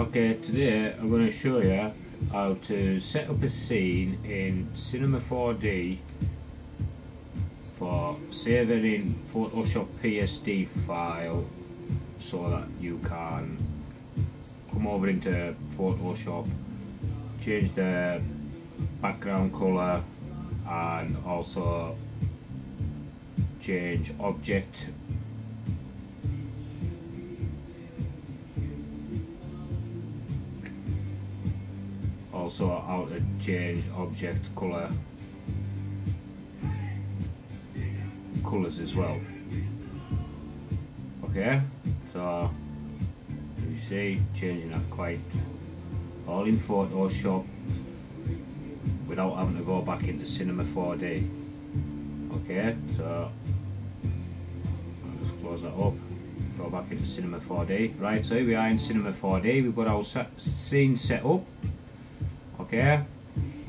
Okay, today I'm going to show you how to set up a scene in Cinema 4D for saving in Photoshop PSD file so that you can come over into Photoshop, change the background color and also change object also how to change object color colors as well. Okay so you see changing that quite all in Photoshop without having to go back into Cinema 4D okay so I'll just close that up. Go back into Cinema 4D right so here we are in Cinema 4D we've got our scene set up okay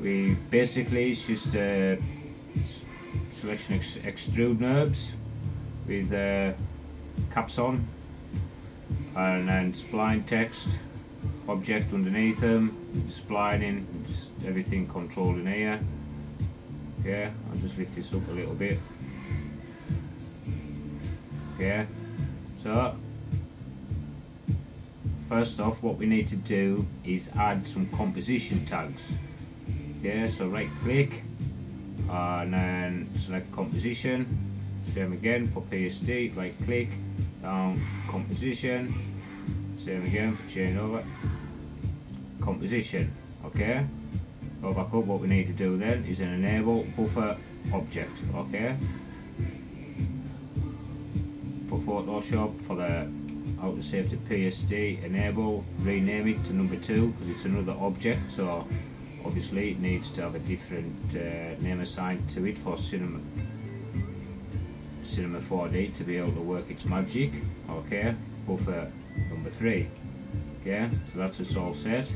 we basically it's just a selection ex extrude NURBS with uh, caps on and then spline text object underneath them splining everything controlled in here. Okay I'll just lift this up a little bit. Okay so first off what we need to do is add some composition tags. Yeah so right click and then select composition. Same again for PSD right click down composition. Same again for chain over. Composition okay? Go back up what we need to do then is an enable buffer object okay? For Photoshop for the out save to PSD enable rename it to number two because it's another object so obviously it needs to have a different uh, name assigned to it for cinema cinema 4D to be able to work its magic. Okay buffer number three. Okay so that's us all set.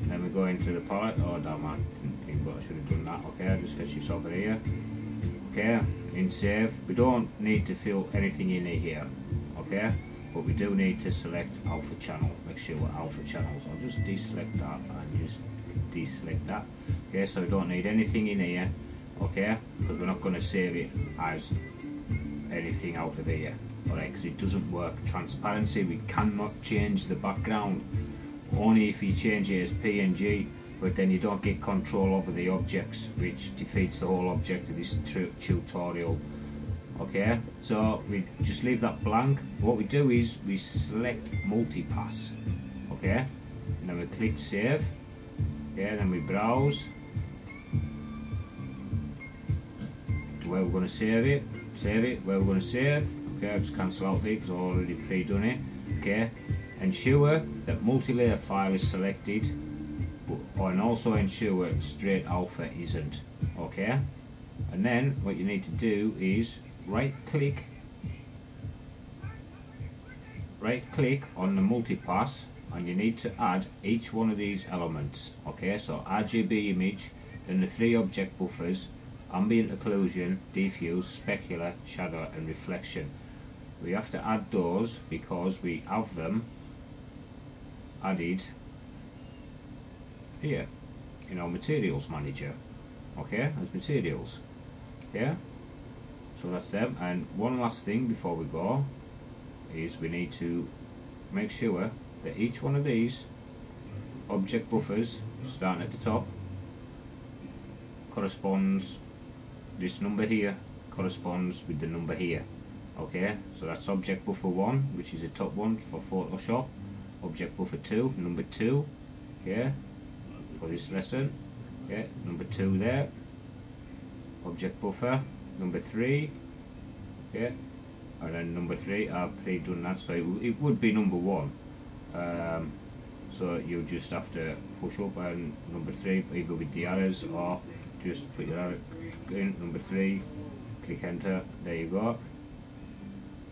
And then we go into the palette. Oh damn I didn't think but I should have done that. Okay I just fetch this over here. Okay in save. We don't need to fill anything in here. Okay but we do need to select alpha channel make sure we're alpha channels. I'll just deselect that and just deselect that. Okay so we don't need anything in here okay? Because we're not going to save it as anything out of here alright? Because it doesn't work. Transparency we cannot change the background. Only if you change it as PNG but then you don't get control over the objects which defeats the whole object of this tutorial okay so we just leave that blank. What we do is we select multipass. Okay and then we click save. Okay then we browse. Where we're going to save it save it where we're going to save. Okay I'll just cancel out these because I've already pre-done it. Okay ensure that multi-layer file is selected and also ensure straight alpha isn't. Okay and then what you need to do is right click right click on the multipass and you need to add each one of these elements. Okay so RGB image then the three object buffers ambient occlusion diffuse specular shadow and reflection. We have to add those because we have them added here in our materials manager. Okay as materials. Yeah so that's them. And one last thing before we go is we need to make sure that each one of these object buffers starting at the top corresponds this number here corresponds with the number here. Okay so that's object buffer 1 which is the top one for Photoshop. Object buffer 2 number 2 okay for this lesson okay number 2 there. Object buffer number three. Yeah. And then number three I've pre done that so it, it would be number one. Um, so you just have to push up and number three either with the arrows or just put your arrow in. Number three click enter. There you go.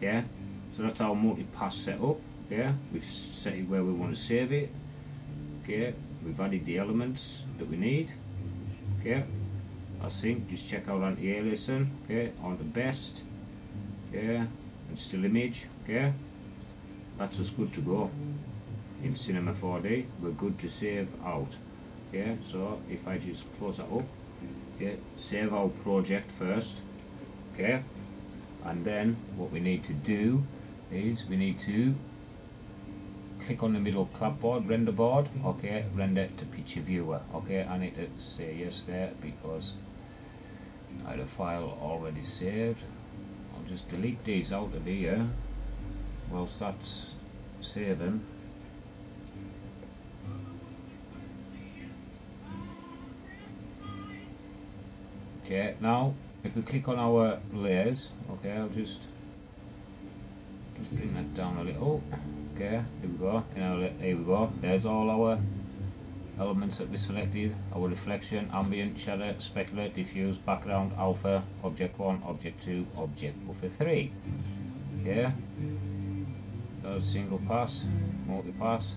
Yeah. So that's our multi-pass setup yeah. We've set it where we want to save it. Okay we've added the elements that we need. Okay I think just check out anti-aliasing okay? On the best yeah and still image okay? That's just good to go in Cinema 4D, we're good to save out. Okay, so if I just close that up, okay, save our project first, okay, and then what we need to do is we need to click on the middle clapboard, render board, okay, render to picture viewer, okay, I need to say yes there because I had a file already saved. I'll just delete these out of here whilst that's saving. Okay, now if we click on our layers, okay, I'll just just bring that down a little. Okay, here we go. Here we go. There's all our elements that we selected. Our reflection, ambient, shadow, specular, diffuse, background, alpha, object 1, object 2, object buffer 3. Yeah. Those single pass, multi pass.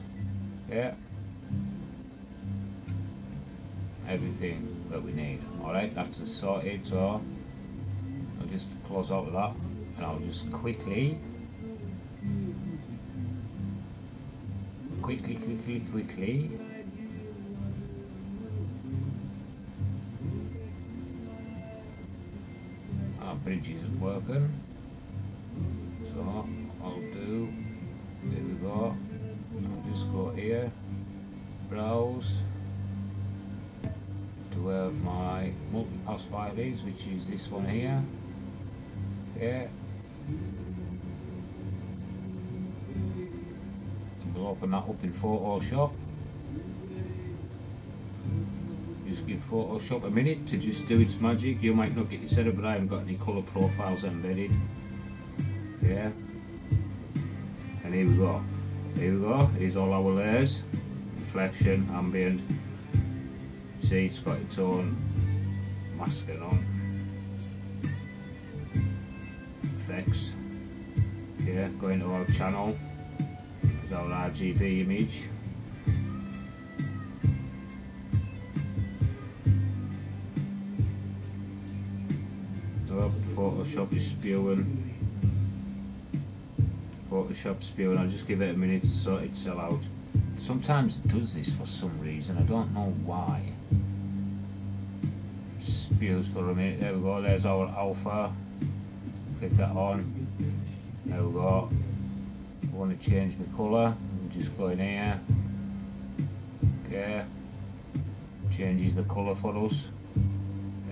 Yeah. Everything that we need. Alright, that's sorted, so I'll just close out of that and I'll just quickly quickly, quickly, quickly bridge is working so I'll do there we go. I'll just go here. Browse. To where my multi-pass file is which is this one here. Yeah we'll open that up in Photoshop just give Photoshop a minute to just do its magic. You might not get your setup but I haven't got any colour profiles embedded. Yeah. And here we go. Here we go. Here's all our layers. Reflection ambient. See it's got its own masking on. Effects. Yeah going to our channel. Is our RGB image oh, Photoshop is spewing Photoshop spewing I'll just give it a minute to sort itself out. Sometimes it does this for some reason I don't know why. Spews for a minute there we go there's our alpha. Click that on there we go. I want to change my colour just go in here. Okay changes the colour for us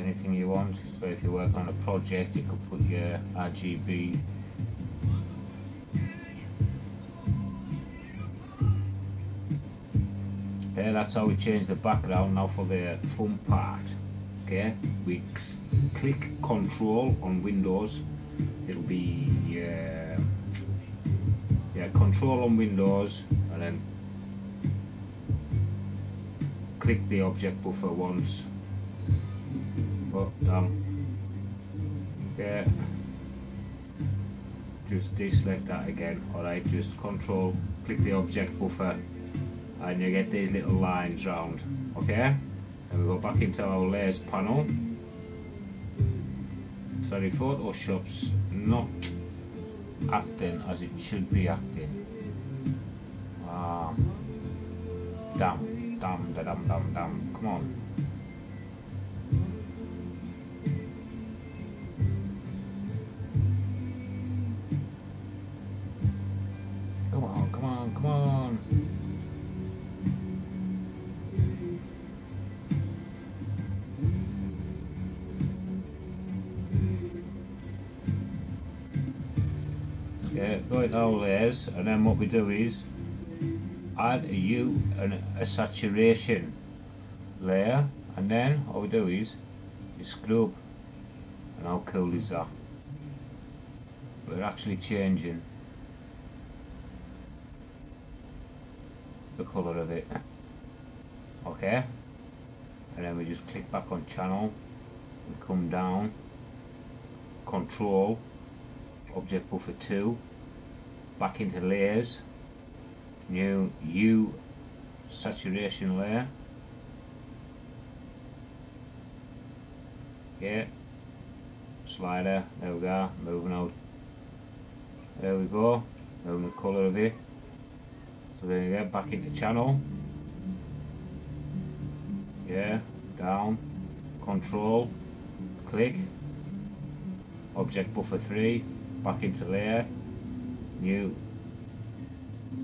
anything you want. So if you work on a project you could put your RGB okay that's how we change the background now for the front part okay? We click control on windows. It'll be uh, yeah control on windows and then click the object buffer once but um yeah. Just deselect that again alright? Just control click the object buffer and you get these little lines round okay? And we go back into our layers panel. Sorry Photoshop's not acting as it should be acting. Um, damn damn damn damn damn come on Go into layers, and then what we do is add a and a saturation layer, and then what we do is you scrub, and how cool is that? We're actually changing the colour of it. Okay, and then we just click back on channel, and come down, control object buffer 2 back into layers. New Hue saturation layer. Yeah. Slider there we go moving out there we go moving the colour of it. So then get back into channel. Yeah, down, control, click, object buffer 3, back into layer, new,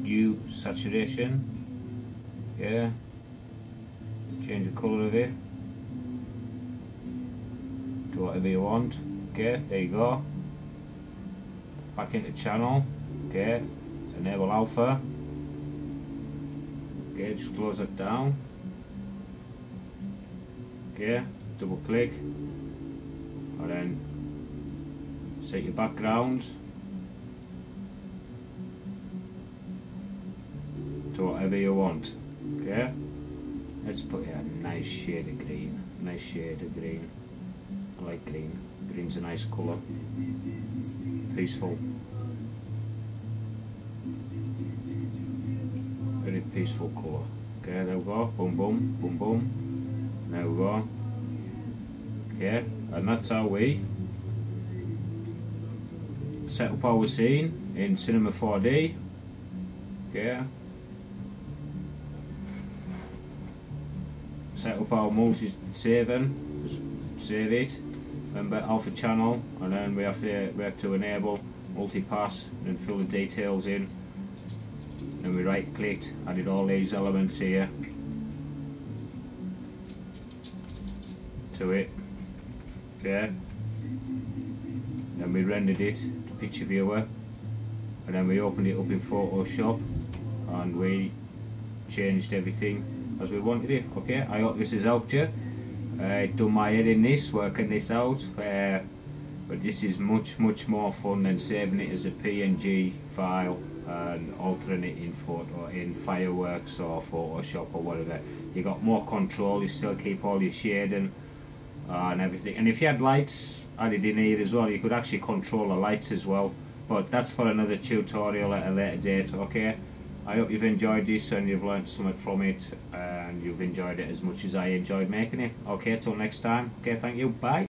new saturation, yeah, change the colour of it. Do whatever you want, okay, there you go, back into channel, okay, enable alpha, okay, just close it down, okay, double click, and then set your backgrounds whatever you want, okay, let's put a nice shade of green, nice shade of green, I like green, green's a nice colour, peaceful. Very peaceful colour. Okay, there we go. Boom, boom, boom, boom. There we go. Okay, and that's how we set up our scene in Cinema 4D. Okay. Set up our multi-saving, just save it. Remember alpha channel, and then we have to we have to enable multi-pass and fill the details in. Then we right clicked, added all these elements here to it. Okay. Then we rendered it to picture viewer and then we opened it up in Photoshop and we changed everything as we wanted it. Okay, I hope this has helped you. Uh, done my head in this, working this out. Uh, but this is much much more fun than saving it as a PNG file and altering it in photo in fireworks or Photoshop or whatever. You got more control. You still keep all your shading uh, and everything. And if you had lights added in here as well, you could actually control the lights as well. But that's for another tutorial at a later date. Okay. I hope you've enjoyed this and you've learned something from it and you've enjoyed it as much as I enjoyed making it. Okay, till next time. Okay, thank you. Bye.